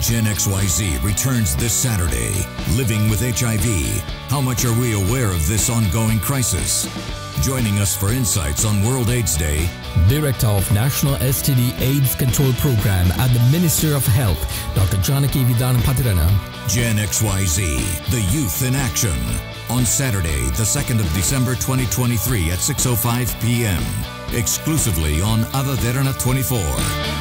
Gen XYZ returns this Saturday. Living with HIV. How much are we aware of this ongoing crisis? Joining us for insights on World AIDS Day, Director of National STD AIDS Control Program at the Minister of Health, Dr. Janaki Vidanapathirana. Gen XYZ, the youth in action. On Saturday, the 2nd of December 2023 at 6.05 p.m. Exclusively on Ada Derana 24.